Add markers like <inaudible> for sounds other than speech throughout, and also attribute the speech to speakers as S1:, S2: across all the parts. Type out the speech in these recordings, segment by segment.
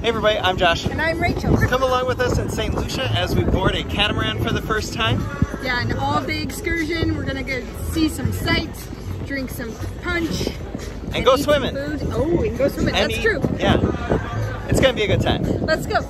S1: Hey everybody, I'm Josh.
S2: And I'm Rachael.
S1: Come along with us in St. Lucia as we board a catamaran for the first time.
S2: Yeah, an all-day excursion. We're gonna go see some sights, drink some punch,
S1: and, and go swimming.
S2: Food. Oh, and go swimming. And That's eat, true.
S1: Yeah, it's gonna be a good time.
S2: Let's go.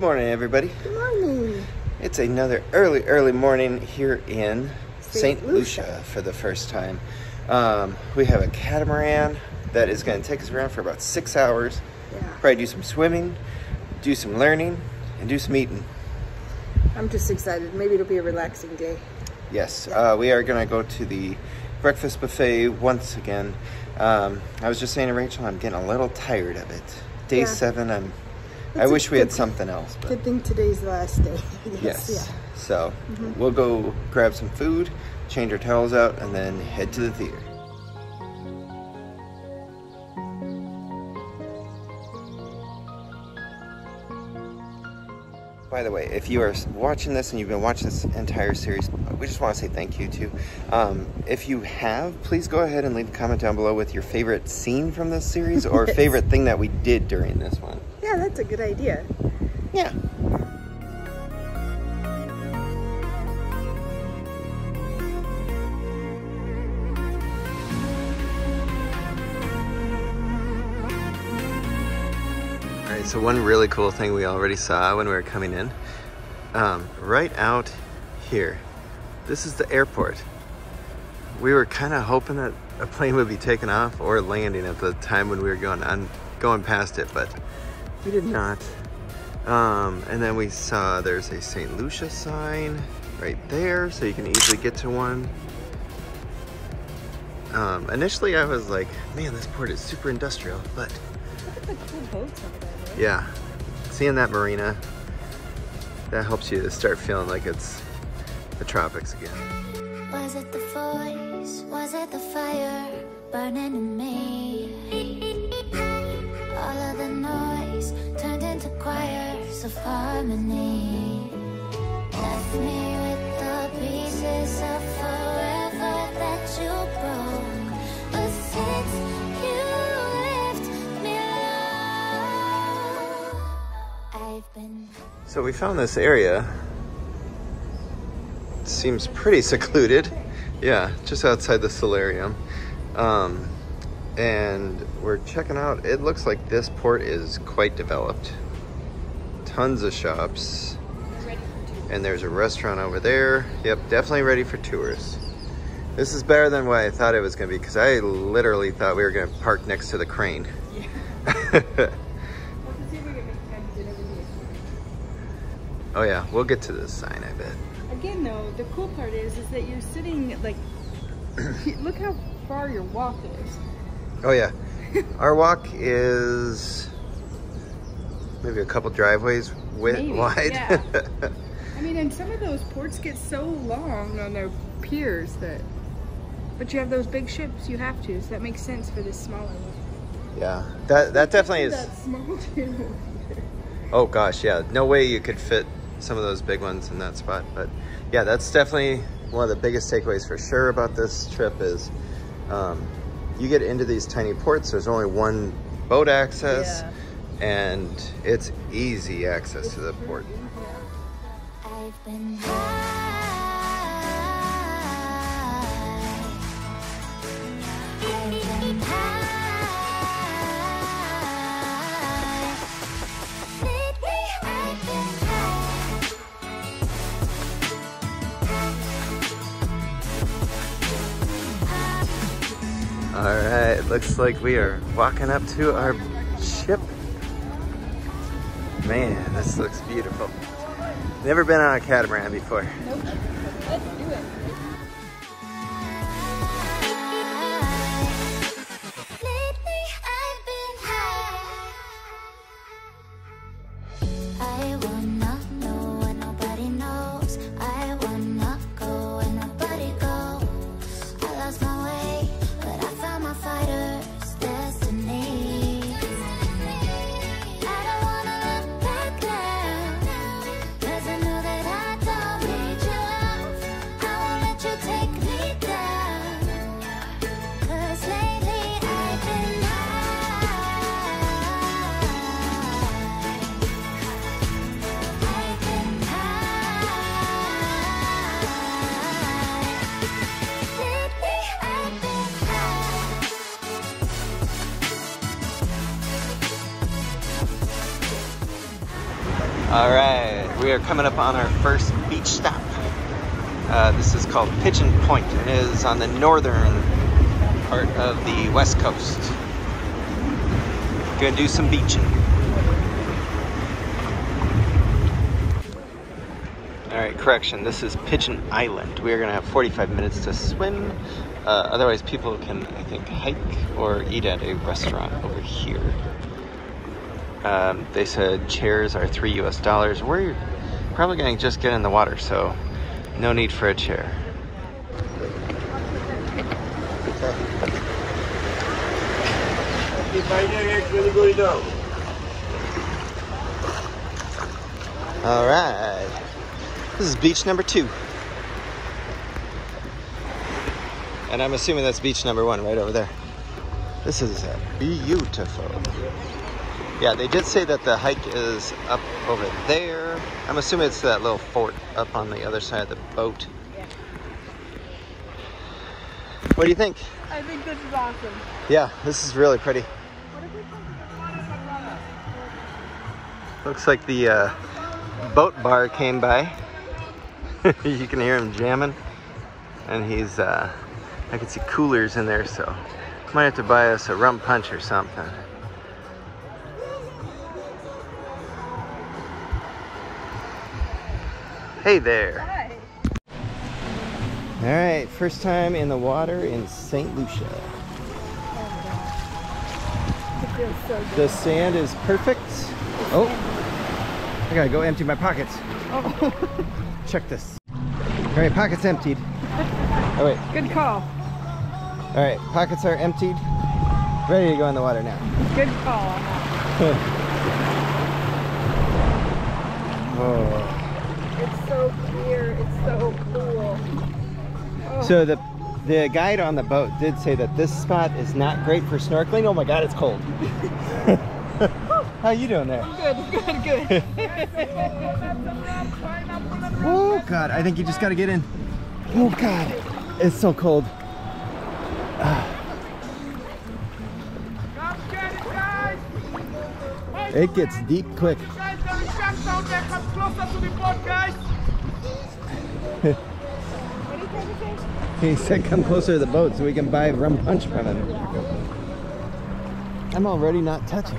S1: Good morning, everybody.
S2: Good morning.
S1: It's another early, early morning here in St. Lucia. Lucia for the first time. Um, we have a catamaran that is going to take us around for about six hours. Yeah. Probably do some swimming, do some learning, and do some eating.
S2: I'm just excited. Maybe it'll be a relaxing day.
S1: Yes, yeah. uh, we are going to go to the breakfast buffet once again. Um, I was just saying to Rachel, I'm getting a little tired of it. Day yeah. seven, I'm I wish we had something else.
S2: But. Good thing today's the last day. <laughs>
S1: yes. yes. Yeah. So mm -hmm. we'll go grab some food, change our towels out, and then head to the theater. By the way, if you are watching this and you've been watching this entire series, we just want to say thank you too. Um, if you have, please go ahead and leave a comment down below with your favorite scene from this series or <laughs> favorite thing that we did during this one.
S2: Yeah, that's a good idea.
S1: Yeah. Alright, so one really cool thing we already saw when we were coming in, um, right out here, this is the airport. We were kind of hoping that a plane would be taking off or landing at the time when we were going on going past it, but we did not. Um, and then we saw there's a St. Lucia sign right there, so you can easily get to one. Um, initially I was like, man, this port is super industrial, but...
S2: Look at the cool there, right?
S1: Yeah. Seeing that marina, that helps you to start feeling like it's the tropics again. Was it the voice? Was it the fire burning in me? All of the noise turned into choirs of harmony. Left me with the pieces of forever that you broke. But since you left me alone, I've been. So we found this area. It seems pretty <laughs> secluded. Yeah, just outside the solarium. Um, and we're checking out it looks like this port is quite developed. Tons of shops. And there's a restaurant over there. Yep definitely ready for tourists this is better than what I thought it was gonna be because I literally thought we were gonna park next to the crane. Yeah. <laughs> oh yeah we'll get to this sign I bet.
S2: Again though the cool part is is that you're sitting like <clears throat> look how far your walk is
S1: Oh yeah. Our walk is maybe a couple driveways width maybe, wide.
S2: Yeah. <laughs> I mean, and some of those ports get so long on their piers that, but you have those big ships, you have to. So that makes sense for this smaller one.
S1: Yeah, that that definitely is.
S2: That small <laughs> too.
S1: Oh gosh, yeah. No way you could fit some of those big ones in that spot. But yeah, that's definitely one of the biggest takeaways for sure about this trip is um, you get into these tiny ports, there's only one boat access yeah. and it's easy access to the port. Looks like we are walking up to our ship. Man, this looks beautiful. Never been on a catamaran before.
S2: Nope.
S1: We are coming up on our first beach stop. Uh, this is called Pigeon Point. It is on the northern part of the west coast. Gonna do some beaching. All right, correction. This is Pigeon Island. We are gonna have 45 minutes to swim. Uh, otherwise, people can, I think, hike or eat at a restaurant over here. Um, they said chairs are three US dollars. We're probably to just get in the water, so no need for a chair. All right. This is beach number two. And I'm assuming that's beach number one right over there. This is beautiful. Yeah, they did say that the hike is up over there. I'm assuming it's that little fort up on the other side of the boat.
S2: Yeah.
S1: What do you think?
S2: I think this is awesome.
S1: Yeah, this is really pretty. Looks like the uh, boat bar came by. <laughs> you can hear him jamming. And he's, uh, I can see coolers in there, so might have to buy us a rum punch or something. Hey there.
S2: Hi.
S1: All right, first time in the water in St. Lucia.
S2: Oh it feels so good.
S1: The sand is perfect. Oh, I gotta go empty my pockets.
S2: Oh, <laughs>
S1: Check this. All right, pockets emptied. <laughs> Oh wait,
S2: good call.
S1: all right, pockets are emptied. Ready to go in the water now.
S2: Good call <laughs> on
S1: oh.
S2: So
S1: the the guide on the boat did say that this spot is not great for snorkeling. Oh my God, it's cold. <laughs> How you doing there?
S2: good, good, good. <laughs>
S1: Oh God, I think you just gotta get in. Oh God, it's so cold. <sighs> It gets deep quick. <laughs> He said come closer to the boat so we can buy rum punch from him. I'm already not touching.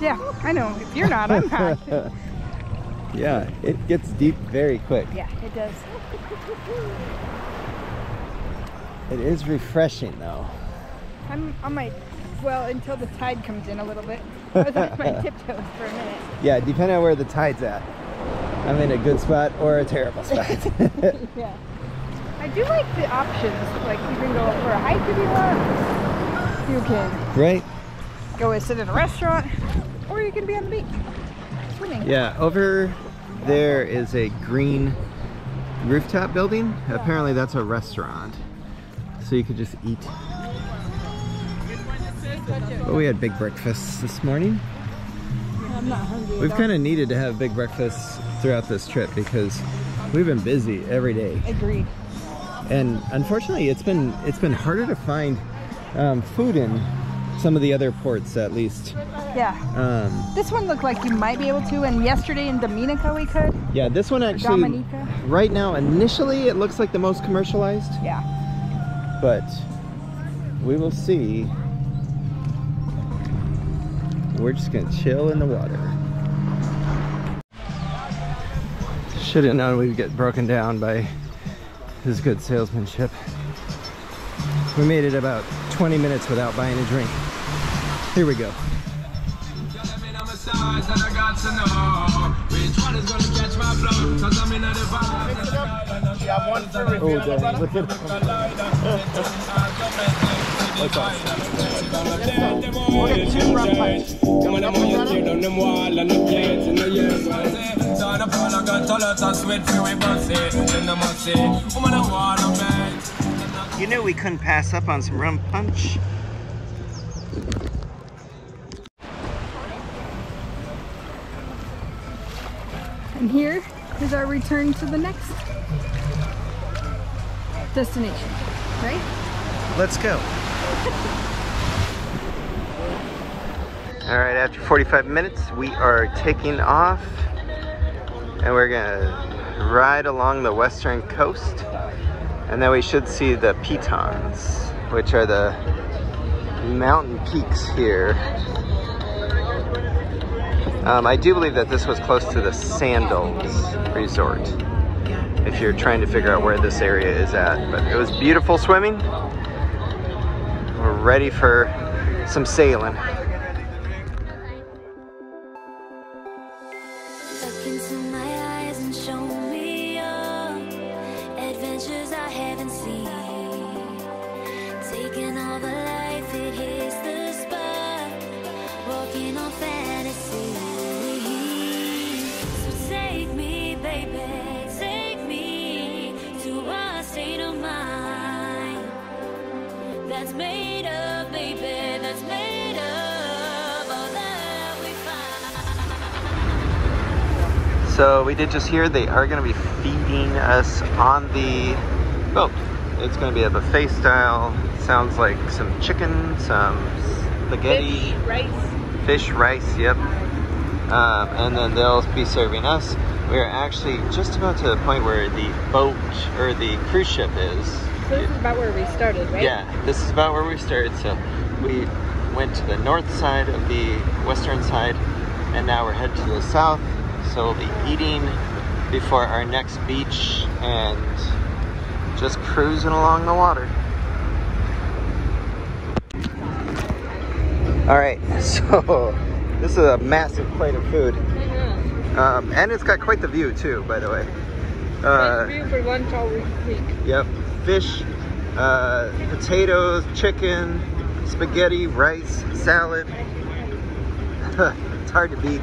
S2: yeah, I know. If you're not, I'm not. <laughs>
S1: Yeah, it gets deep very quick.
S2: yeah, it does.
S1: It is refreshing though.
S2: I'm on my, well, until the tide comes in a little bit. I was on my <laughs> tiptoes for a minute.
S1: Yeah, depending on where the tide's at. I'm in a good spot or a terrible spot. <laughs>
S2: Yeah. I do like the options. Like you can go for a hike if you want. You can
S1: right?
S2: go and sit in a restaurant, or you can be on the beach swimming.
S1: Yeah, over there is a green rooftop building. Apparently that's a restaurant. So you could just eat. But we had big breakfasts this morning.
S2: I'm not hungry.
S1: We've kind of needed to have big breakfasts throughout this trip because we've been busy every day.
S2: agreed.
S1: And unfortunately it's been it's been harder to find um, food in some of the other ports at least
S2: Yeah.
S1: um,
S2: This one looked like you might be able to, and yesterday in Dominica we could.
S1: yeah this one actually
S2: Dominica.
S1: right now initially it looks like the most commercialized
S2: Yeah.
S1: but we will see we're just gonna chill in the water should have known we'd get broken down by his good salesmanship. We made it about 20 minutes without buying a drink. Here we go. Oh look at That's awesome. You knew we couldn't pass up on some rum punch.
S2: And here is our return to the next destination, right?
S1: Let's go. <laughs> All right, after 45 minutes, we are taking off. And we're gonna ride along the western coast. And then we should see the Pitons, which are the mountain peaks here. Um, I do believe that this was close to the Sandals Resort. If you're trying to figure out where this area is at. But it was beautiful swimming. We're ready for some sailing.
S3: Show me So take me, baby, take me to a state of mind. That's made of, baby, that's made of all that we.
S1: So we did just hear they are going to be feeding us on the boat. It's going to be a buffet style. Sounds like some chicken, some spaghetti,
S2: Fish, rice.
S1: fish, rice, yep. Um, and then they'll be serving us. We are actually just about to the point where the boat or the cruise ship is.
S2: So this is about where we started, right?
S1: Yeah, this is about where we started. So we went to the north side of the western side, and now we're headed to the south. So we'll be eating before our next beach and just cruising along the water. All right, <laughs> so this is a massive plate of food, um, and it's got quite the view too, by the way. Uh,
S2: view for lunch all week.
S1: Yep. Fish, uh, potatoes, chicken, spaghetti, rice, salad. <laughs> it's hard to beat.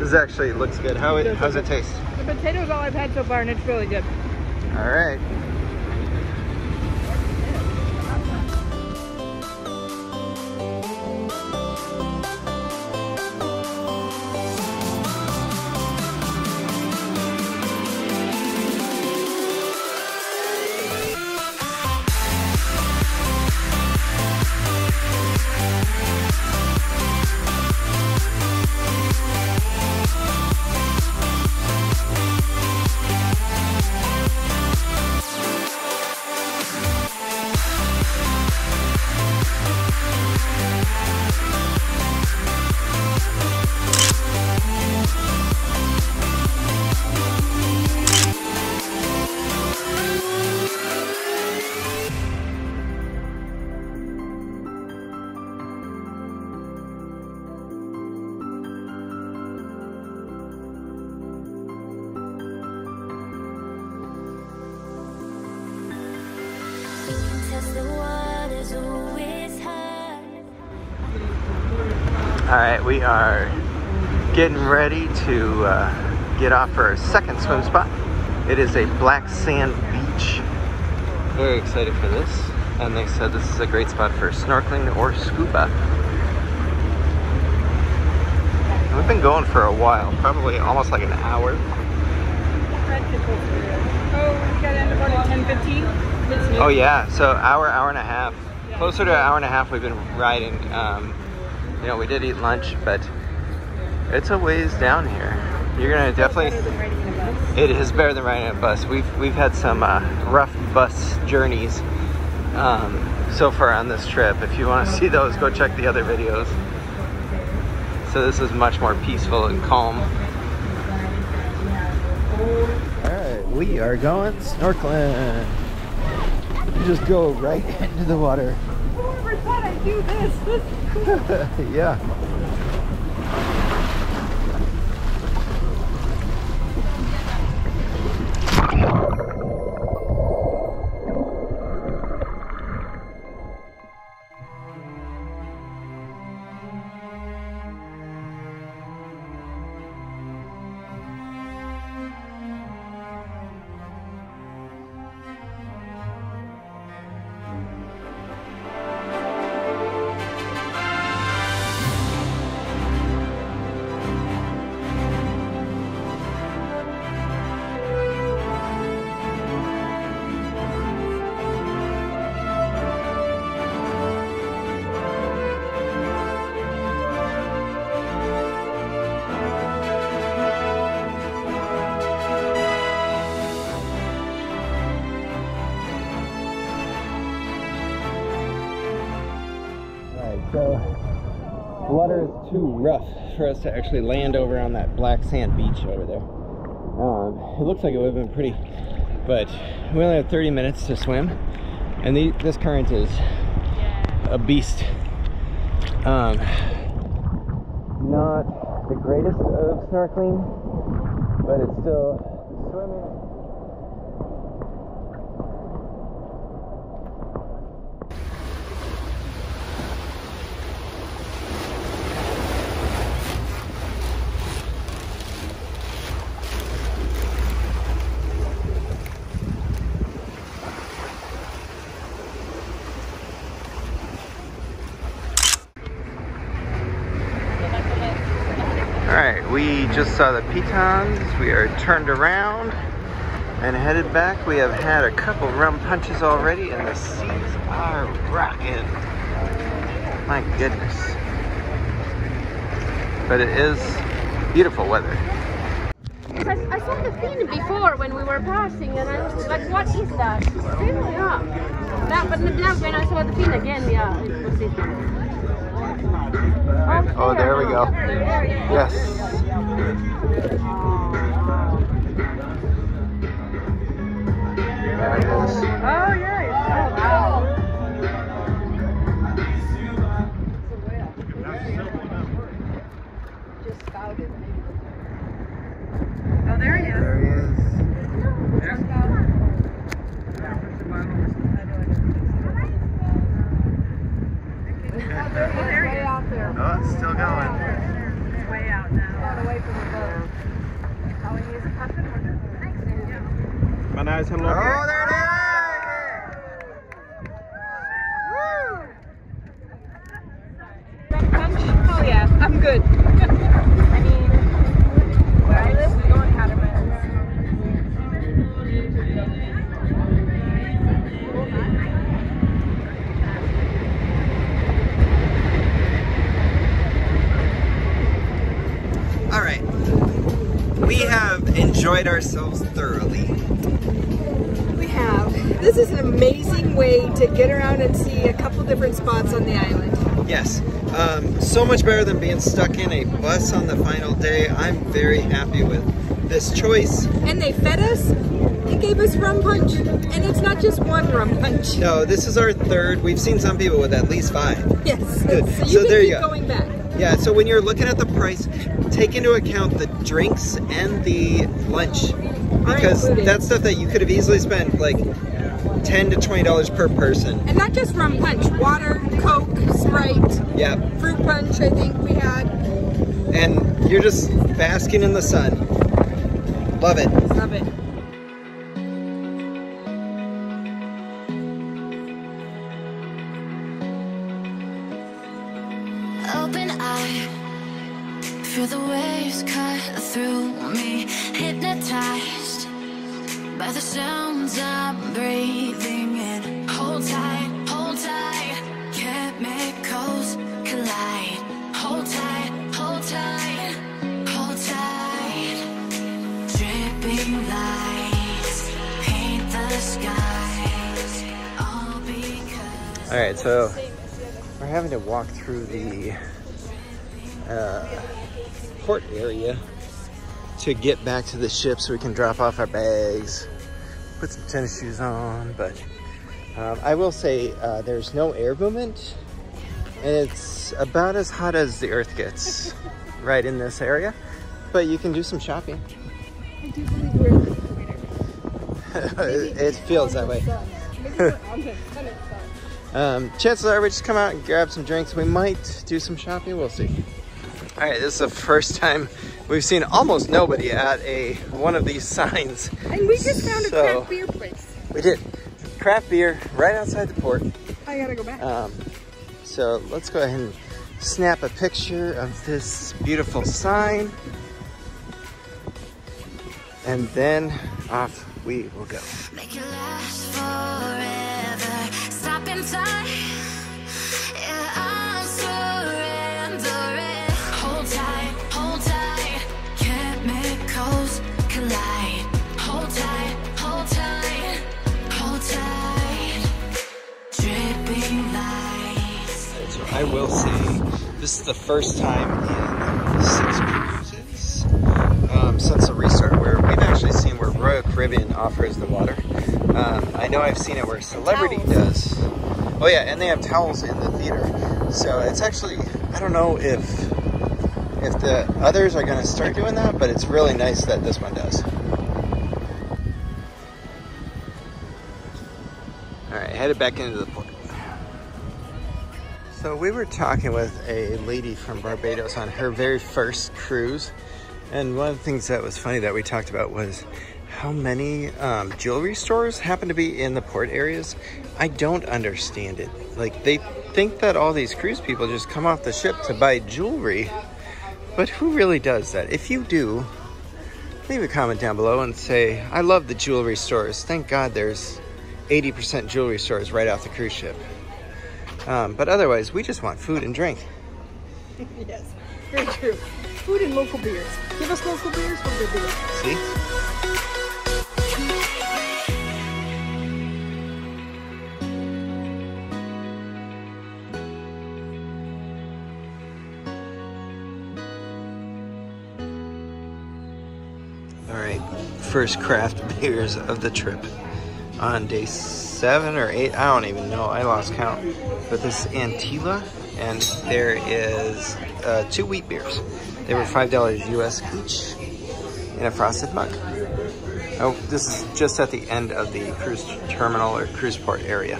S1: This actually looks good. How it, how's it taste?
S2: The potatoes all I've had so far, and it's really good.
S1: All right. We are getting ready to uh, get off for our second swim spot. It is a black sand beach. Very excited for this. And they said this is a great spot for snorkeling or scuba. And We've been going for a while, probably almost like an hour.
S2: Oh, we got in about at 10 15.
S1: Oh yeah, so hour, hour and a half. Closer to an hour and a half we've been riding. Um, you know, we did eat lunch, but it's a ways down here. You're gonna definitely.
S2: Better than riding in a bus.
S1: It is better than riding a bus. We've we've had some uh, rough bus journeys um, so far on this trip. If you want to see those, go check the other videos. So this is much more peaceful and calm. All right, we are going snorkeling. You just go right <laughs> into the water.
S2: Whoever thought I'd do this? <laughs>
S1: Yeah.
S4: Too rough for us to actually land over on that black sand beach over there. Um, it looks like it would have been pretty, but we only have 30 minutes to swim, and the, this current is a beast. Um, not the greatest of snorkeling, but it's still swimming. All right, we just saw the pitons. We are turned around and headed back. We have had a couple rum punches already and the seas are rocking. My goodness. But it is beautiful weather.
S5: I, I saw the fin before when we were passing, and I was like, "What is that?" Still, yeah. That, but now when I saw the fin again, yeah, it was it.
S1: Oh, there we go. Yes.
S2: Oh, yeah. Oh, wow.
S1: Enjoyed ourselves thoroughly.
S6: We have. This is an amazing way to get around and see a couple different spots on the island.
S1: Yes. Um, so much better than being stuck in a bus on the final day. I'm very happy with this choice.
S6: And they fed us. They gave us rum punch. And it's not just one rum punch.
S1: No, this is our third. We've seen some people with at least five.
S6: Yes.
S1: Good.
S6: So you
S1: So there
S6: keep
S1: you go. Yeah, so when you're looking at the price, take into account the drinks and the lunch. Because that's stuff that you could have easily spent like 10 to $20 per person.
S6: And not just rum punch. Water, Coke, Sprite,
S1: Yeah.
S6: fruit punch I think we had.
S1: And you're just basking in the sun. Love it.
S6: Love it.
S3: By the sounds I'm breathing in. Hold tight, hold tight, chemicals collide. Hold tight, hold tight, hold tight. Dripping lights paint the skies. All because.
S1: All right, so we're having to walk through the uh, port area to get back to the ship so we can drop off our bags, put some tennis shoes on. But um, I will say uh, there's no air movement, and it's about as hot as the Earth gets <laughs> right in this area. But you can do some shopping.
S2: I do believe we're equator. <laughs>
S1: it feels that way.
S2: Maybe we're on the sun itself.
S1: Um, chances are we just come out and grab some drinks. We might do some shopping. We'll see. All right, this is the first time we've seen almost nobody at a one of these <laughs> signs.
S2: And we just found a craft beer place.
S1: We did craft beer right outside the port.
S2: I gotta go back.
S1: Um, so let's go ahead and snap a picture of this beautiful sign, and then off we will go. I will say This is the first time in six cruises um, since the restart where we've actually seen where Royal Caribbean offers the water. Um, I know I've seen it where Celebrity does. Oh yeah, and they have towels in the theater. So it's actually, I don't know if if the others are going to start doing that, but it's really nice that this one does. All right, headed back into the port. So we were talking with a lady from Barbados on her very first cruise. And one of the things that was funny that we talked about was how many um, jewelry stores happen to be in the port areas. I don't understand it. Like they think that all these cruise people just come off the ship to buy jewelry. But who really does that? If you do, leave a comment down below and say, I love the jewelry stores. Thank God there's 80% jewelry stores right off the cruise ship. Um, but otherwise, we just want food and drink. <laughs>
S7: yes, very true. Food and local beers. Give us local beers, we'll you
S1: See? All right, first craft <laughs> beers of the trip on day seven or eight. I don't even know. I lost count. But this is Antillia, and there is uh, two wheat beers. They were five dollars US each in a frosted mug. Oh, this is just at the end of the cruise terminal or cruise port area.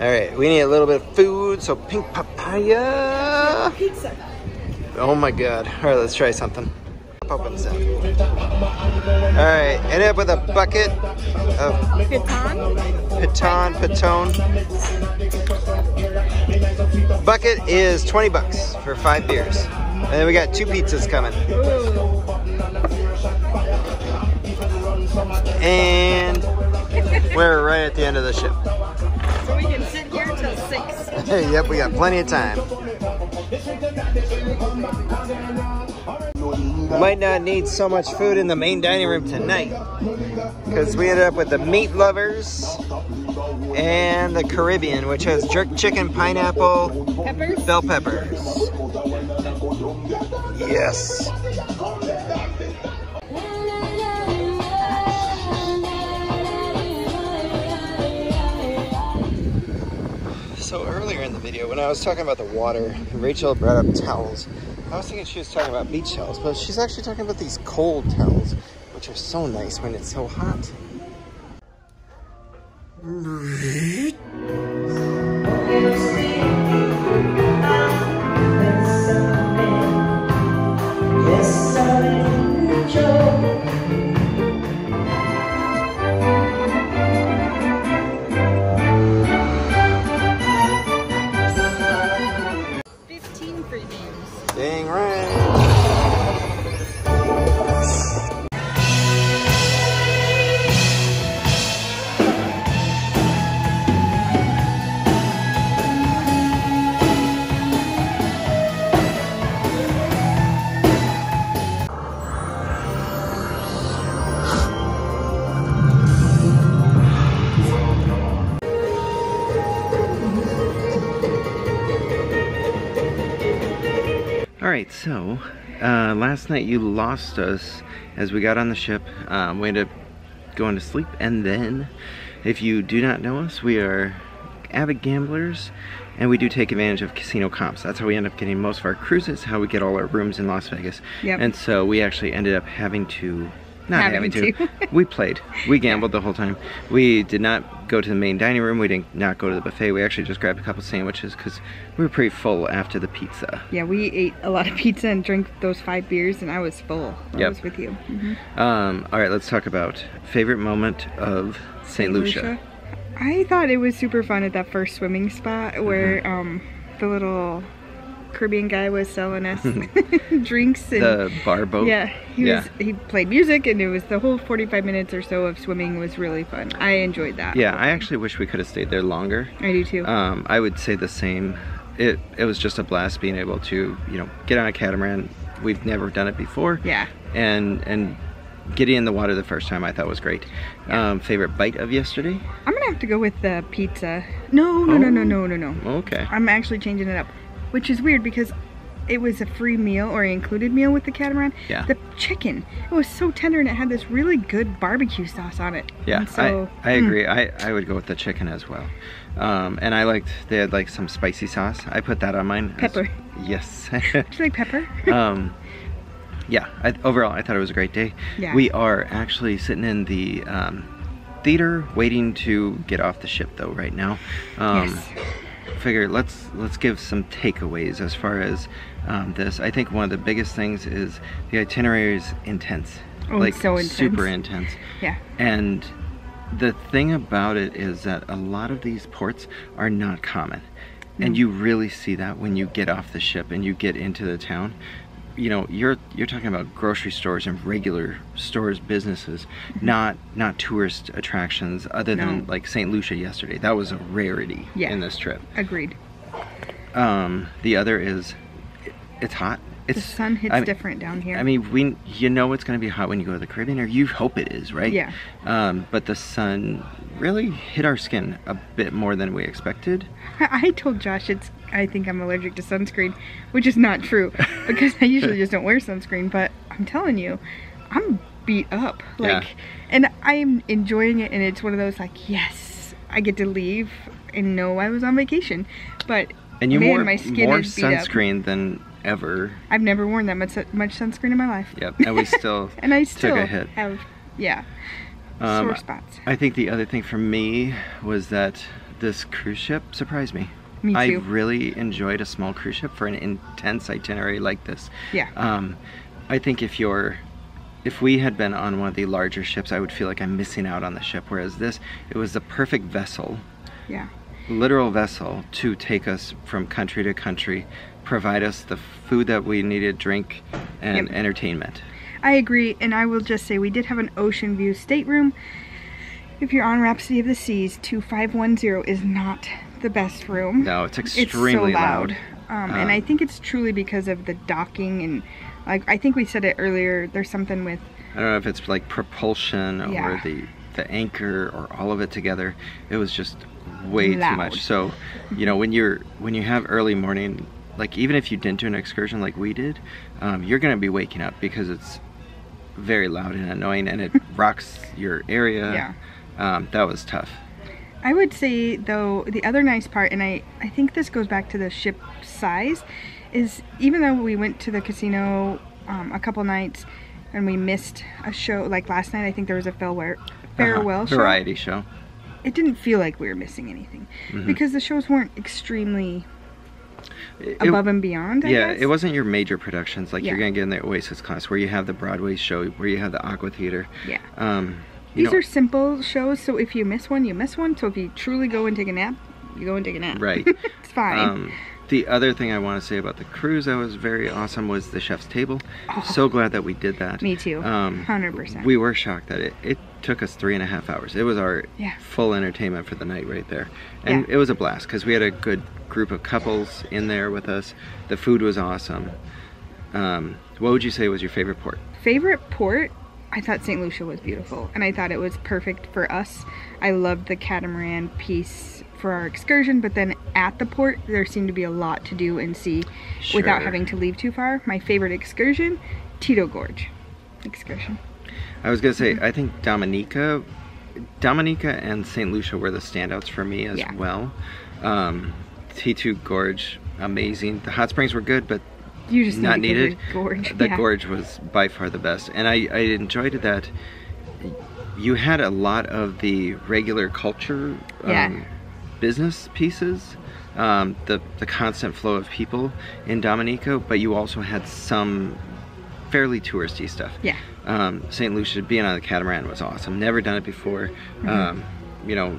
S1: All right, we need a little bit of food. So pink papaya.
S7: Pizza.
S1: Oh my god. All right, let's try something. Pop open up. All right, ended up with a bucket of
S7: Piton.
S1: Piton, Piton. Bucket is 20 bucks for five beers. And then we got two pizzas coming. And we're right at the end of the ship.
S7: So we can sit here till six. <laughs>
S1: yep, we got plenty of time. Might not need so much food in the main dining room tonight because we ended up with the meat lovers and the Caribbean, which has jerk chicken, pineapple,
S7: Peppers?
S1: bell peppers. Yes. So earlier in the video, when I was talking about the water, Rachael brought up towels. I was thinking she was talking about beach towels, but she's actually talking about these cold towels, which are so nice when it's so hot. So uh, last night you lost us as we got on the ship. Um, we ended up going to sleep, and then, if you do not know us, we are avid gamblers, and we do take advantage of casino comps. That's how we end up getting most of our cruises, how we get all our rooms in Las Vegas.
S2: Yep.
S1: And so we actually ended up having to. Not having,
S2: Having
S1: to.
S2: to.
S1: we played. We gambled the whole time. We did not go to the main dining room. We did not go to the buffet. We actually just grabbed a couple sandwiches because we were pretty full after the pizza.
S2: Yeah, we ate a lot of pizza and drank those five beers, and I was full. I
S1: Yep.
S2: was with you. Mhm.
S1: Um, all right, let's talk about favorite moment of St. Lucia.
S2: I thought it was super fun at that first swimming spot where
S1: Mm-hmm.
S2: um, the little Caribbean guy was selling us <laughs> <laughs> drinks and
S1: The bar boat.
S2: yeah, he
S1: Yeah.
S2: was he played music and it was the whole 45 minutes or so of swimming was really fun. I enjoyed that.
S1: Yeah, I actually wish we could have stayed there longer.
S2: I do too.
S1: Um, I would say the same. It it was just a blast being able to you know get on a catamaran. We've never done it before.
S2: yeah.
S1: And and getting in the water the first time I thought was great. Um, favorite bite of yesterday?
S2: I'm gonna have to go with the pizza. No, no, no, no,
S1: Oh.
S2: no, no, no.
S1: Okay.
S2: I'm actually changing it up. Which is weird because it was a free meal or included meal with the catamaran.
S1: Yeah.
S2: The chicken, it was so tender and it had this really good barbecue sauce on it.
S1: Yeah,
S2: And so,
S1: I, I
S2: mm,
S1: agree. I, I would go with the chicken as well. Um, and I liked, they had like some spicy sauce. I put that on mine. as-
S2: Pepper.
S1: yes. <laughs>
S2: Do you like pepper?
S1: um, yeah, I, overall, I thought it was a great day.
S2: Yeah.
S1: We are actually sitting in the um, theater waiting to get off the ship though right now. Um,
S2: Yes.
S1: Figure let's let's give some takeaways as far as um, this. I think one of the biggest things is the itinerary is intense,
S2: Oh,
S1: like
S2: so intense.
S1: super intense.
S2: yeah.
S1: And the thing about it is that a lot of these ports are not common. And you really see that when you get off the ship and you get into the town. You know, you're you're talking about grocery stores and regular stores, businesses, not not tourist attractions other than like St. Lucia yesterday. That was a rarity
S2: Yeah.
S1: in this trip.
S2: Agreed.
S1: Um, the other is it's hot. It's
S2: The sun hits
S1: I mean-
S2: different down here.
S1: I mean, we you know it's going to be hot when you go to the Caribbean, or you hope it is, right?
S2: Yeah.
S1: Um, but the sun really hit our skin a bit more than we expected.
S2: I told Josh it's I think I'm allergic to sunscreen, which is not true <laughs> because I usually just don't wear sunscreen, but I'm telling you, I'm beat up.
S1: Yeah.
S2: And I'm enjoying it and it's one of those like, yes, I get to leave and know I was on vacation. But
S1: And you
S2: man,
S1: wore
S2: my skin
S1: more
S2: beat up.
S1: sunscreen than ever.
S2: I've never worn that much much sunscreen in my life.
S1: Yep. And we still <laughs>
S2: And I
S1: took
S2: still
S1: a hit.
S2: have yeah.
S1: Um,
S2: sore spots.
S1: I think the other thing for me was that this cruise ship surprised me.
S2: Me too.
S1: I really enjoyed a small cruise ship for an intense itinerary like this.
S2: Yeah.
S1: Um, I think if you're, if we had been on one of the larger ships, I would feel like I'm missing out on the ship. Whereas this, it was the perfect vessel,
S2: Yeah.
S1: literal vessel, to take us from country to country, provide us the food that we needed, drink, and
S2: Yep.
S1: entertainment.
S2: I agree, and I will just say we did have an ocean view stateroom. If you're on Rhapsody of the Seas, 2510 is not the best room.
S1: No, it's
S2: it's
S1: extremely
S2: so loud.
S1: loud.
S2: Um,
S1: Um,
S2: and I think it's truly because of the docking and like I think we said it earlier. There's something with
S1: I don't know if it's like propulsion or
S2: Yeah.
S1: the the anchor or all of it together. It was just way
S2: Loud.
S1: too much. So, you know, when you're when you have early morning, like even if you didn't do an excursion like we did, um, you're gonna be waking up because it's very loud and annoying and it <laughs> rocks your area.
S2: Yeah.
S1: Um, that was tough.
S2: I would say though the other nice part, and I I think this goes back to the ship size, is even though we went to the casino um, a couple nights and we missed a show like last night, I think there was a farewell farewell
S1: Uh-huh.
S2: show.
S1: variety show.
S2: It didn't feel like we were missing anything
S1: Mhm.
S2: because the shows weren't extremely
S1: It-
S2: above and beyond. I
S1: yeah,
S2: guess.
S1: it wasn't your major productions like you're gonna get in the Oasis class where you have the Broadway show, where you have the Aqua Theater.
S2: Yeah.
S1: Um, you
S2: These
S1: know-
S2: are simple shows, so if you miss one, you miss one. So if you truly go and take a nap, you go and take a nap.
S1: Right. <laughs>
S2: it's fine.
S1: Um, the other thing I want to say about the cruise that was very awesome was the chef's table. So glad that we did that.
S2: Oh. Me too.
S1: Um,
S2: 100%.
S1: We were shocked that it, it took us three and a half hours. It was our
S2: Yeah.
S1: full entertainment for the night right there. And
S2: Yeah.
S1: it was a blast because we had a good group of couples in there with us. The food was awesome. Um, what would you say was your favorite port?
S2: Favorite port? I thought St. Lucia was beautiful, and I thought it was perfect for us. I loved the catamaran piece for our excursion, but then at the port, there seemed to be a lot to do and see without having to leave too far. My favorite excursion, Titou Gorge excursion.
S1: I was gonna say I think Dominica, Dominica and St. Lucia were the standouts for me as
S2: Yeah.
S1: well. Um, Titou Gorge, amazing. The hot springs were good, but
S2: You just
S1: not
S2: need to go to
S1: needed.
S2: the gorge.
S1: The
S2: yeah.
S1: gorge was by far the best, and I, I enjoyed that. You had a lot of the regular culture, um,
S2: Yeah.
S1: business pieces, um, the the constant flow of people in Dominica, but you also had some fairly touristy stuff.
S2: Yeah.
S1: Um, St. Lucia being on the catamaran was awesome. Never done it before.
S2: Mm-hmm.
S1: Um, you know,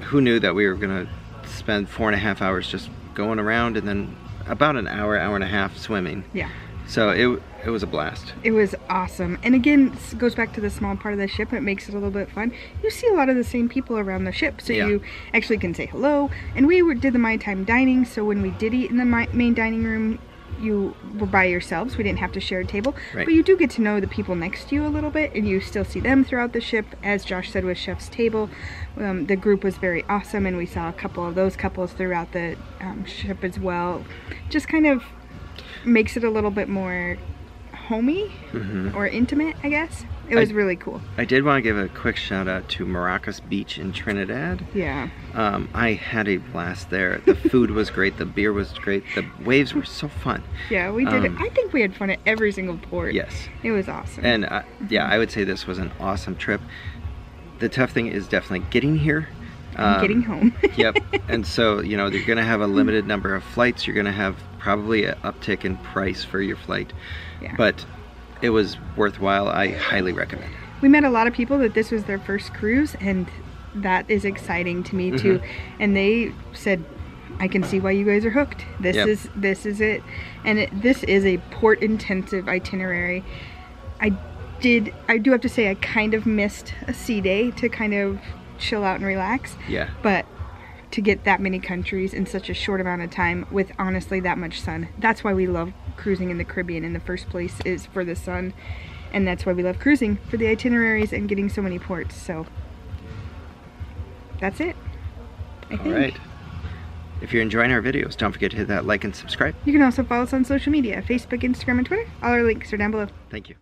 S1: who knew that we were gonna spend four and a half hours just going around and then about an hour, hour and a half swimming.
S2: Yeah.
S1: So it it was a blast.
S2: It was awesome. And again, goes back to the small part of the ship. It makes it a little bit fun. You see a lot of the same people around the ship, so
S1: Yeah.
S2: you actually can say hello. And we were, did the My Time dining, so when we did eat in the my, main dining room, you were by yourselves. We didn't have to share a table,
S1: Right.
S2: but you do get to know the people next to you a little bit, and you still see them throughout the ship. As Josh said with Chef's Table, um, the group was very awesome, and we saw a couple of those couples throughout the um, ship as well. Just kind of makes it a little bit more homey or intimate, I guess. It was
S1: I-
S2: really cool.
S1: I did want to give a quick shout out to Maracas Beach in Trinidad.
S2: Yeah.
S1: Um, I had a blast there. The <laughs> food was great. The beer was great. The waves were so fun.
S2: Yeah, we did.
S1: Um,
S2: I think we had fun at every single port.
S1: Yes.
S2: It was awesome.
S1: And uh, yeah, I would say this was an awesome trip. The tough thing is definitely getting here.
S2: And
S1: Um,
S2: getting home. <laughs>
S1: yep. And so, you know, you're going to have a limited number of flights. You're going to have probably an uptick in price for your flight.
S2: Yeah.
S1: But it was worthwhile. I highly recommend it.
S2: we met a lot of people that this was their first cruise and that is exciting to me too
S1: Mm-hmm.
S2: and they said i can see why you guys are hooked this
S1: Yep.
S2: is this is it and it, this is a port intensive itinerary i did i do have to say i kind of missed a sea day to kind of chill out and relax
S1: Yeah.
S2: but to get that many countries in such a short amount of time with honestly that much sun that's why we love cruising in the caribbean in the first place is for the sun and that's why we love cruising for the itineraries and getting so many ports so that's it I think.
S1: right. If you're enjoying our videos, don't forget to hit that like and subscribe.
S2: you can also follow us on social media facebook instagram and twitter all our links are down below
S1: Thank you.